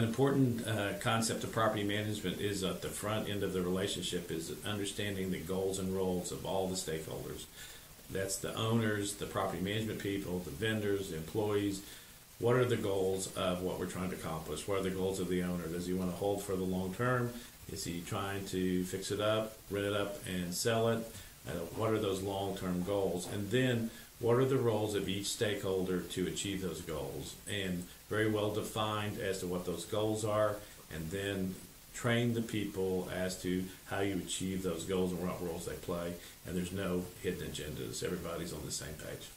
main uh, concept of property management is at the front end of the relationship is understanding the goals and roles of all the stakeholders. That's the owners, the property management people, the vendors, the employees. What are the goals of what we're trying to accomplish? What are the goals of the owner? Does he want to hold for the long term? Is he trying to fix it up, rent it up, and sell it? Uh, what are those long term goals? And then what are the roles of each stakeholder to achieve those goals? And very well defined as to what those goals are, and then train the people as to how you achieve those goals and what roles they play. And there's no hidden agendas. Everybody's on the same page.